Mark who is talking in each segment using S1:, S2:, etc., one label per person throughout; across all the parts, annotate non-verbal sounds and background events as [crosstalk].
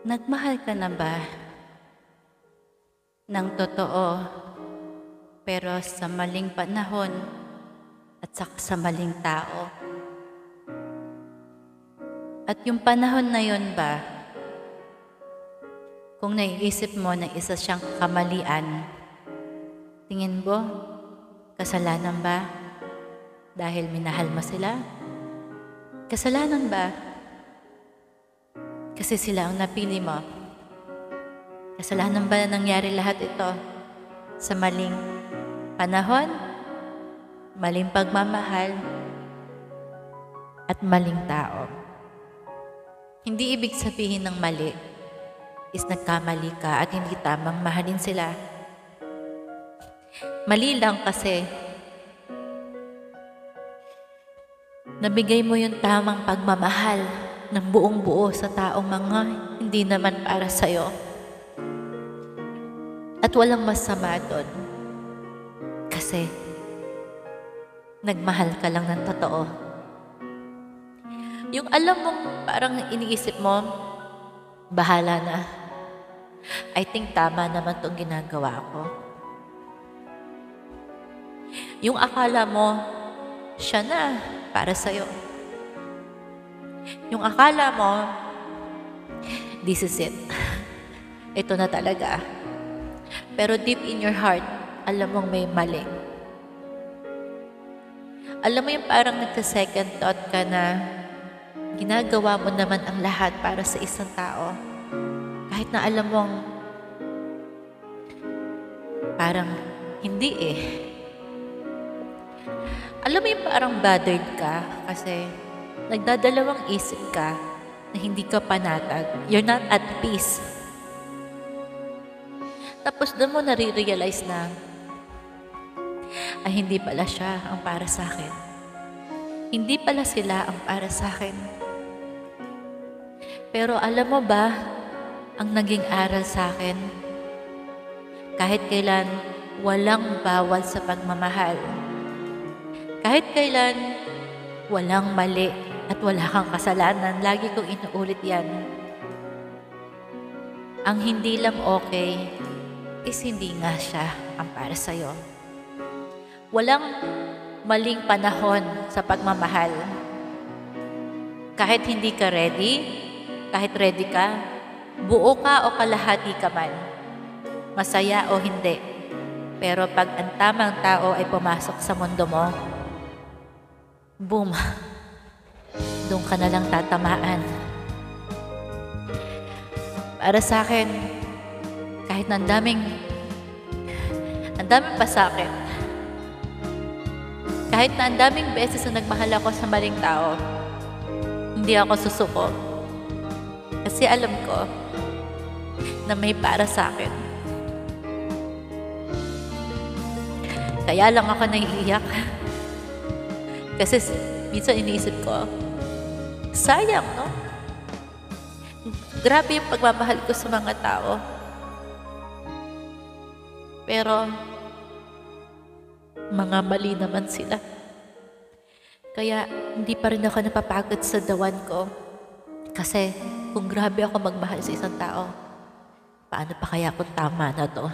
S1: Nagmahal ka na ba? Ng totoo, pero sa maling panahon at saka sa maling tao. At yung panahon na yun ba, kung naiisip mo na isa siyang kamalian, tingin mo, kasalanan ba? Dahil minahal mo sila? Kasalanan ba? Kasi sila ang napili mo. Kasalanan ba na nangyari lahat ito sa maling panahon, maling pagmamahal, at maling tao? Hindi ibig sabihin ng mali is nagkamali ka at hindi tamang mahalin sila. Mali lang kasi nabigay mo yung tamang pagmamahal ng buong buo sa taong mga hindi naman para sa'yo. At walang masama doon. Kasi nagmahal ka lang ng totoo. Yung alam mong parang iniisip mo, bahala na. I think tama naman itong ginagawa ko. Yung akala mo, siya na para sa'yo. Yung akala mo, this is it. [laughs] Ito na talaga. Pero deep in your heart, alam mong may mali. Alam mo yung parang nagsa-second thought ka na ginagawa mo naman ang lahat para sa isang tao. Kahit na alam mong parang hindi eh. Alam mo yung parang bothered ka kasi nagdadalawang isip ka na hindi ka panatag. You're not at peace. Tapos doon mo nare-realize na ay hindi pala siya ang para sa akin. Hindi pala sila ang para sa akin. Pero alam mo ba, ang naging aral sa akin, kahit kailan walang bawal sa pagmamahal. Kahit kailan walang mali at wala kang kasalanan, lagi kong inuulit yan. Ang hindi lang okay is hindi nga siya ang para sa'yo. Walang maling panahon sa pagmamahal. Kahit hindi ka ready, kahit ready ka, buo ka o kalahati ka man, masaya o hindi. Pero pag ang tamang tao ay pumasok sa mundo mo, boom, doon ka na lang tatamaan. Para sa akin, kahit ang daming, ang daming pasakit, kahit na ang daming beses na nagmahal ako sa maling tao, hindi ako susuko. Kasi alam ko na may para sa akin. Kaya lang ako naiiyak. Kasi minsan iniisip ko, sayang, no? Grabe yung pagmamahal ko sa mga tao. Pero, mga mali naman sila. Kaya, hindi pa rin ako napapagod sa dawan ko. Kasi, kung grabe ako magmahal sa isang tao, paano pa kaya kung tama na to?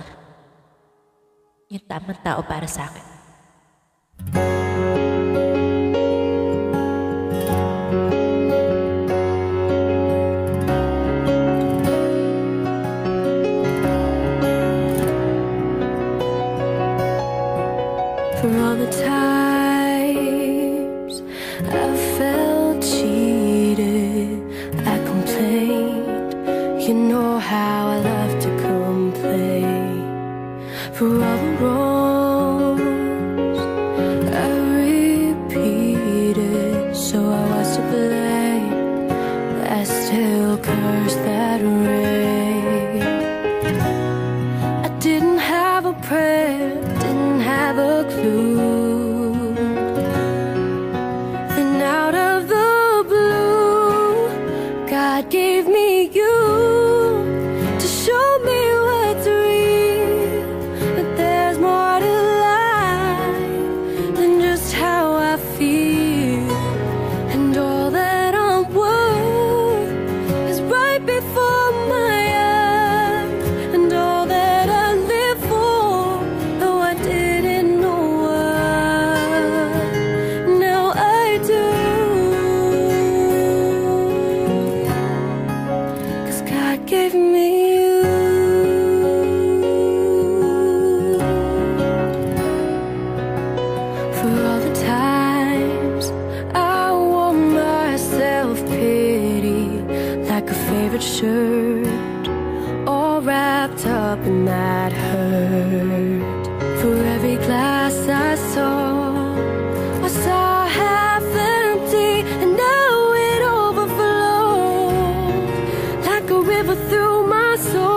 S1: Yung tamang tao para sa akin.
S2: For know how I love to complain. For all the wrongs me you. For all the times I wore my self pity like a favorite shirt, all wrapped up in that hurt. so